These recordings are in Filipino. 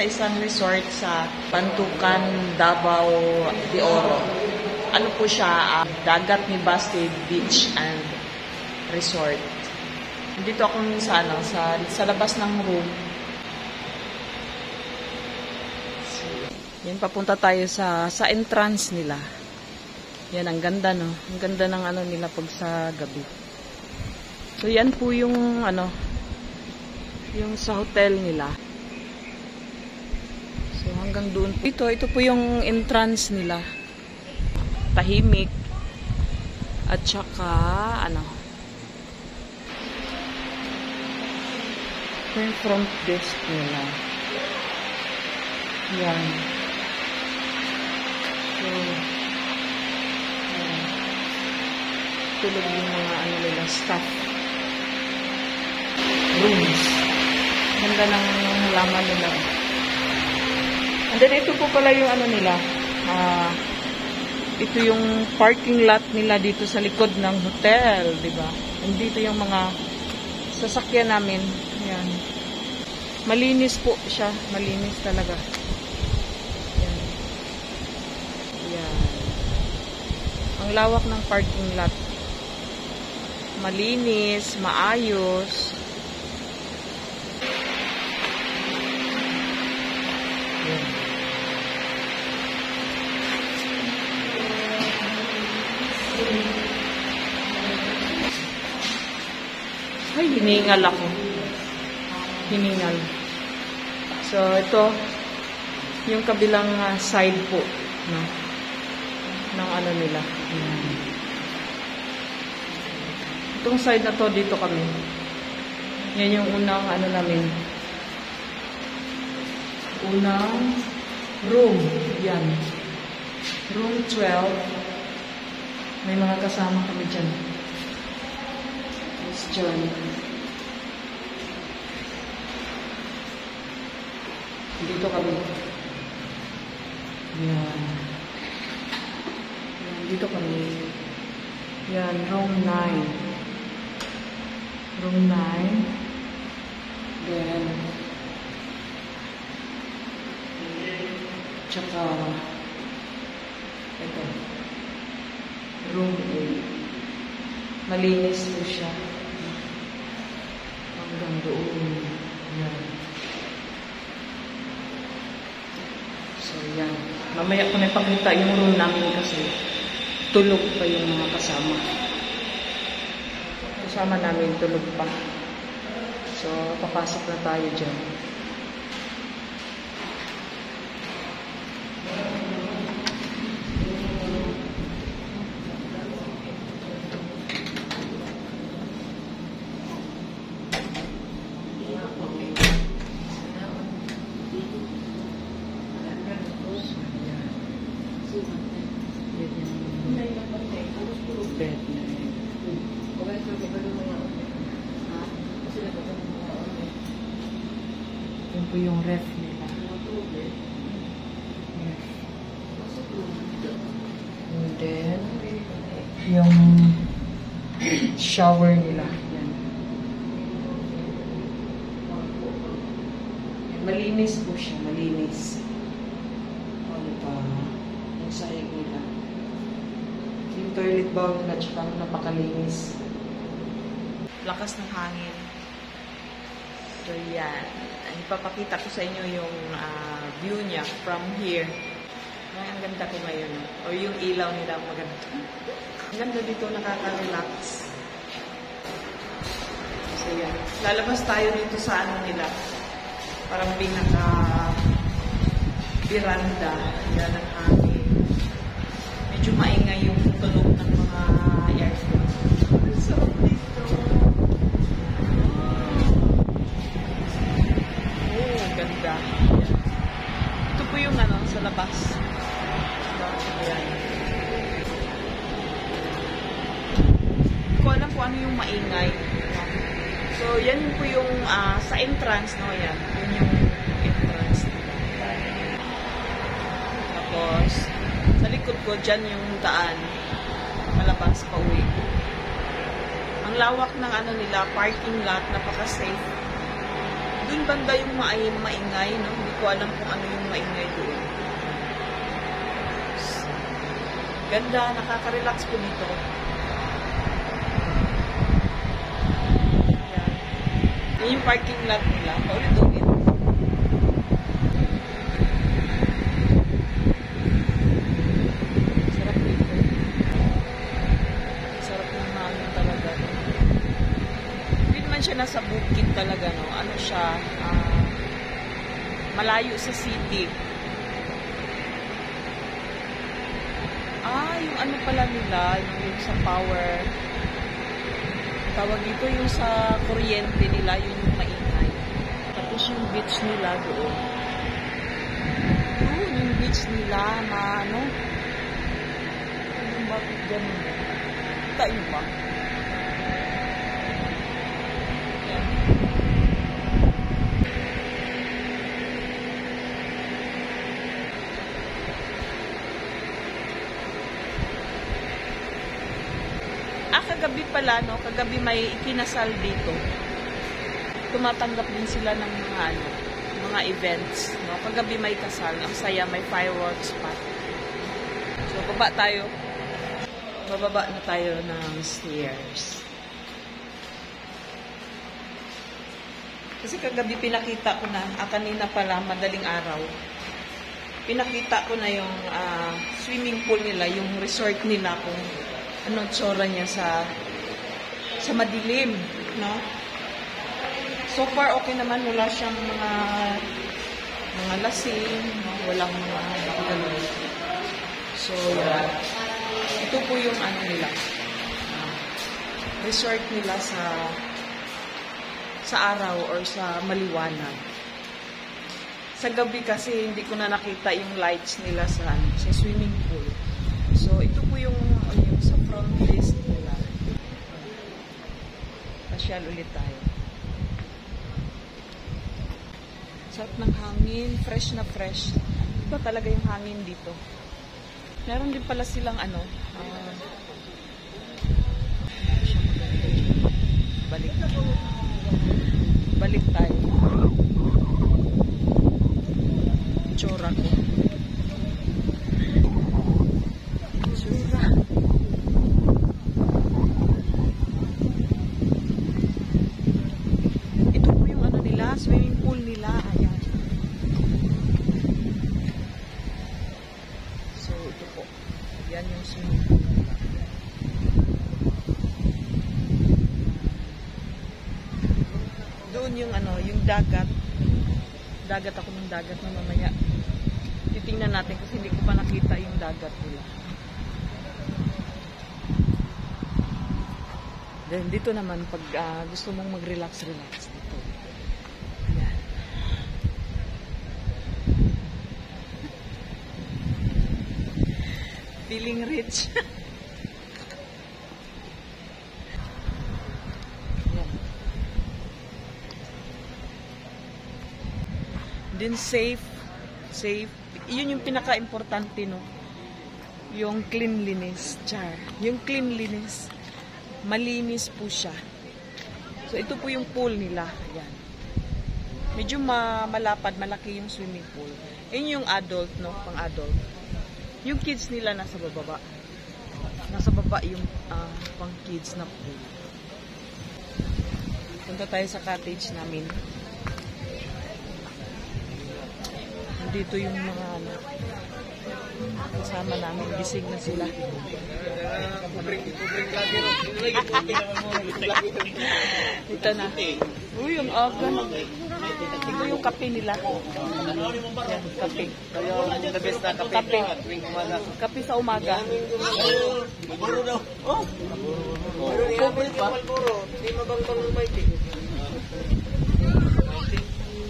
sa isang resort sa Pantukan, Davao de Oro. Ano po siya, ah, dagat ni Bastid Beach and Resort. Dito ako sa, ano, sa, sa labas ng room. Yan, papunta tayo sa, sa entrance nila. Yan, ang ganda, no? Ang ganda ng ano nila pag sa gabi. So, yan po yung, ano, yung sa hotel nila. Hanggang doon. Ito, ito po yung entrance nila. Tahimik. At saka, ano, ito yung front desk nila. Yan. So, yan. tulog yung mga ano nila, staff rooms. Ganda ng halaman nila. And then, ito po pala yung ano nila. Ah, ito yung parking lot nila dito sa likod ng hotel, di ba? Dito yung mga sasakyan namin. Yan. Malinis po siya. Malinis talaga. Yan. Yan. Ang lawak ng parking lot. Malinis, maayos. Ay, hiningal ako. Hiningal. So, ito, yung kabilang ah, side po, no? Ng ano nila. Yan. Itong side na to, dito kami. Yan yung unang ano namin. Unang room. Yan. Room 12. May mga kasama kami dyan. Miss John. Dito kami. Yan. Yan. Dito kami. Yan. Room 9. Room 9. Then, tsaka, ito. Room 8. Malinis po siya. Hanggang doon. Yan. So, yan. Mamaya ko na ipakita yung room namin kasi tulog pa yung mga kasama. Kasama namin tulog pa. So, papasok na tayo dyan. Yan bed na yun. Yun po yung ref nila. Ref. And then, yung shower nila. Malinis po siya, malinis. Ano pa? Yung sahig nila. Toilet bowl nila, tsaka napakalinis. Lakas ng hangin. So, yan. Ipapakita ko sa inyo yung ah, view niya from here. Ay, ang ganda ko ngayon. O yung ilaw nila, maganda. Ang ganda dito, nakaka-relax. So, yan. Lalabas tayo dito sa ano nila. Parang pinaka veranda. Yan. Medyo maingay yung tunog ng mga aircon. So, dito. Oh, ganda. Ito po yung ano, sa labas. Yan. Hindi ko alam kung ano yung maingay. So, yan po yung ah, sa entrance, no? Yan. Yun yung entrance. Tapos, sa likod ko, dyan yung daan. Malabas pa uwi. Ang lawak ng ano nila, parking lot, napaka-safe. Doon banda yung maay, maingay, no? Hindi ko alam kung ano yung maingay doon. Ganda, nakaka-relax po dito. Yan. Yung parking lot nila. Paulit-ulit. Sarap dito. Sarap ng hangin talaga. Hindi naman siya nasa bukid talaga, no? Ano siya, ah, malayo sa city. Ah, yung ano pala nila, yung, sa power. Tawag dito yung sa kuryente nila, yun yung maingay. Tapos yung beach nila doon. Yun, yung beach nila na ano. Yung bakit ganun? Tayo ba? Yan. Ah, kagabi pala, no? Kagabi may ikinasal dito. Tumatanggap din sila ng mga, ano, mga events, no? Kagabi may kasal. Ang saya, may fireworks pa. So, baba tayo. Bababa na tayo ng stairs. Kasi kagabi pinakita ko na, ah, kanina pala, madaling araw, pinakita ko na yung ah, swimming pool nila, yung resort nila kung anong tsura niya sa sa madilim, no? So far, okay naman. Wala siyang mga mga lasing, walang mga ganun. So, yeah. Ito po yung ano nila. ah, resort nila sa sa araw or sa maliwanag. Sa gabi kasi hindi ko na nakita yung lights nila sa sa swimming pool. So ito po yung yung sa front desk nila. Pasyal ulit tayo. Sarap ng hangin, fresh na fresh. Iba talaga yung hangin dito. Meron din pala silang ano, ah, balik. Balik tayo. Tsura ko. Tsura. Ito po yung ano nila, swimming pool nila. Ayan. So, ito po. Yan yung swimming pool nila. Doon yung ano, yung dagat. Dagat ako ng dagat na mamaya. Titingnan natin kasi hindi ko pa nakita yung dagat nila. Then dito naman pag ah, gusto mong mag-relax, relax dito. Ayan. Feeling rich. Ayan. Then safe, safe. Yun yung pinaka-importante, no? Yung cleanliness, char. Yung cleanliness, malinis po siya. So, ito po yung pool nila. Ayan. Medyo ma malapad, malaki yung swimming pool. Yun yung adult, no? Pang adult. Yung kids nila nasa bababa. Nasa baba yung ah, pang kids na pool. Punta tayo sa cottage namin. Dito yung mga ano, kasama namin, gising na sila. Ito na. Uy, yung oven. Ito yung kape nila. Yan, kape. the best na kape. Kape. Sa umaga. Buro daw. Oh, Buro pa. Buro. Hindi mabangkang lumayti. Hihila na sila ron. Ay, teka. Para tuhod na. Black. Para tuhod. luluto sila ng tanong.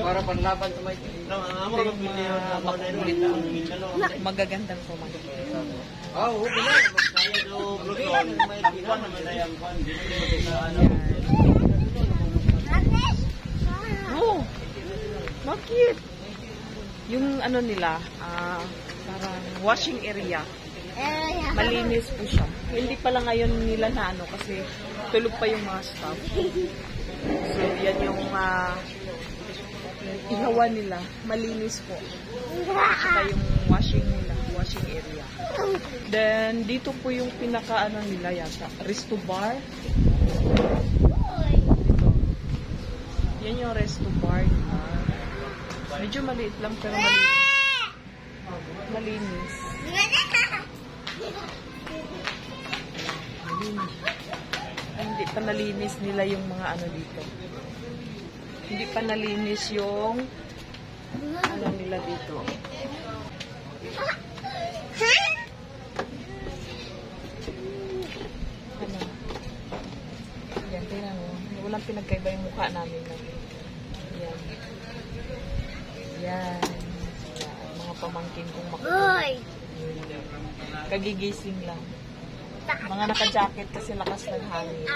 Para panlaban sa na magagandang kumain. Ah, oo. Bila. Magsaya daw. Bluton. May naman na yung kwan. Ano? Oh? Yung ano nila, ah, parang washing area. Malinis po siya. Hindi pala ngayon nila na ano kasi tulog pa yung mga staff. So, yan yung uh, ihawa nila. Malinis po. Saka yung washing nila, washing area. Then, dito po yung pinaka nila yata, resto bar. Dito. Yan yung resto bar nila. Medyo maliit lang pero. Malinis. Malinis. Pa nalinis nila yung mga ano dito. Hindi pa nalinis yung ano nila dito. Ano? Yan, tingnan mo. Walang pinagkaiba yung mukha namin. Yan. Yan. Yan. Mga pamangkin kong makuha. Kagigising lang. Mga naka-jacket kasi lakas ng hangin.